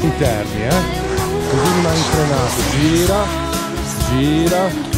Interni, eh? Così rimani frenato. Gira, gira.